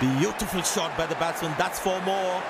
Beautiful shot by the batsman. That's four more.